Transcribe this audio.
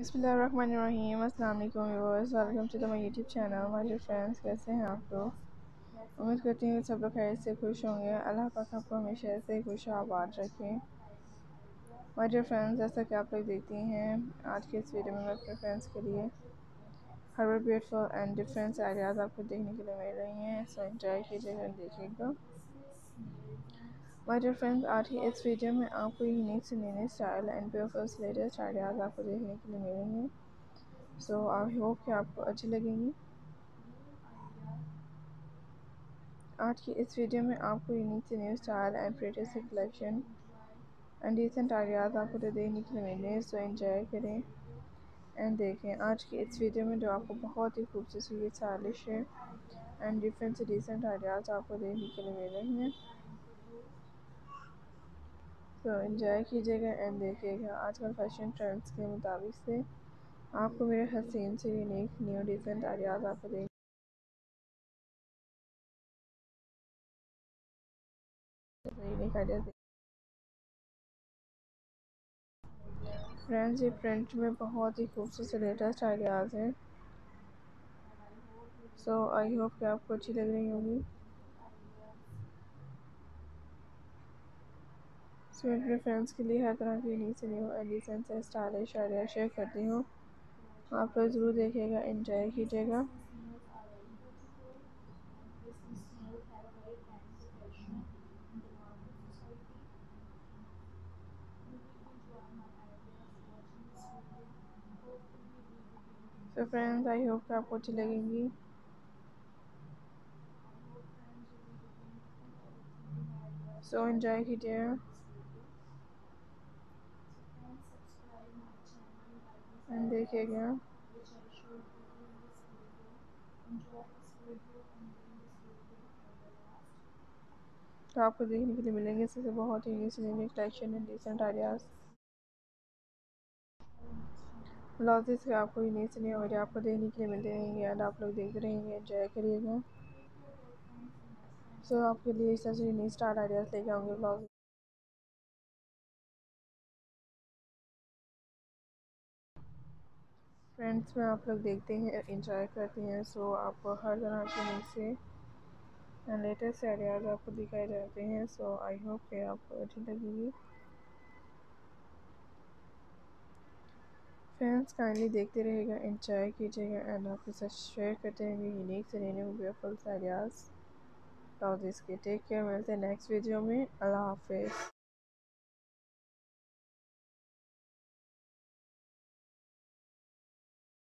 Viewers welcome to the my YouTube channel my dear कैसे हैं आप लोग? उम्मीद करती हूँ सब लोग खैर से खुश होंगे। अल्लाह पाक आपको हमेशा ऐसे ही खुश आबाद रखें। माय डियर फ्रेंड्स, जैसा कि आप लोग देखती हैं, आज के इस वीडियो में मैं अपने फ्रेंड्स के लिए हर ब्यूटीफुल एंड डिफरेंट आइडियाज़ आपको देखने के लिए मिल रही हैं। सो एंजॉय कीजिएगा, देखिएगा। माय डियर फ्रेंड्स आज की इस वीडियो में आपको यूनिक से नए style and beautiful latest ideas आपको देखने के लिए मिलेंगे। सो आई होप कि आपको अच्छी लगेंगी। आज की इस वीडियो में आपको यूनिक से न्यू स्टाइल एंड प्रेटी से कलेक्शन एंड डिसेंट आइडियाज़ आपको तो देखने के लिए मिलेंगे सो एंजॉय करें। एंड देखें, आज की इस वीडियो में जो आपको बहुत ही खूबसूरत स्टाइलिश है एंड डिफरेंट से डिसेंट आइडियाज़ आपको देखने के लिए मिल तो इन्जॉय कीजिएगा एंड देखिएगा। आजकल फ़ैशन ट्रेंड्स के मुताबिक से आपको मेरे हसीन से यूनिक न्यू डिसेंट आइडियाज़ आपको आइडियाज़ फ्रेंड्स ये प्रिंट में बहुत ही खूबसूरत लेटेस्ट आइडियाज़ हैं। सो आई होप कि आपको अच्छी लग रही होंगी। सो मैं अपने फ्रेंड्स के लिए हर तरह की न्यू से न्यू एडिसन से स्टाइलिश आइडिया शेयर करती हूँ। आप लोग ज़रूर देखिएगा इंजॉय कीजिएगा। तो फ्रेंड्स आई होप कि आपको अच्छी लगेंगी। सो एंजॉय कीजिए देखिएगा तो आपको देखने के लिए मिलेंगे इससे बहुत ही unique collection and decent ideas blouses के आपको ये नई से नई वीडियो आपको देखने के लिए मिलते रहेंगे एंड आप लोग देखते रहेंगे एंजॉय करिएगा। सो so, आपके लिए इस तरह से नई स्टार्ट आइडियाज़ लेके आऊँगे ब्लाउज फ्रेंड्स में आप लोग देखते हैं इंजॉय करते हैं सो आपको हर तरह के नई से लेटेस्ट आइडियाज़ आपको दिखाए जाते हैं सो आई होप कि आपको अच्छी लगेगी। फ्रेंड्स काइंडली देखते रहेगा इंजॉय कीजिएगा एंड आपके साथ शेयर करते रहेंगे यूनिक से नए नए ब्यूटीफुल आइडियाज़ ब्लाउजेस के टेक केयर मिलते हैं नेक्स्ट वीडियो में अल्लाह हाफिज़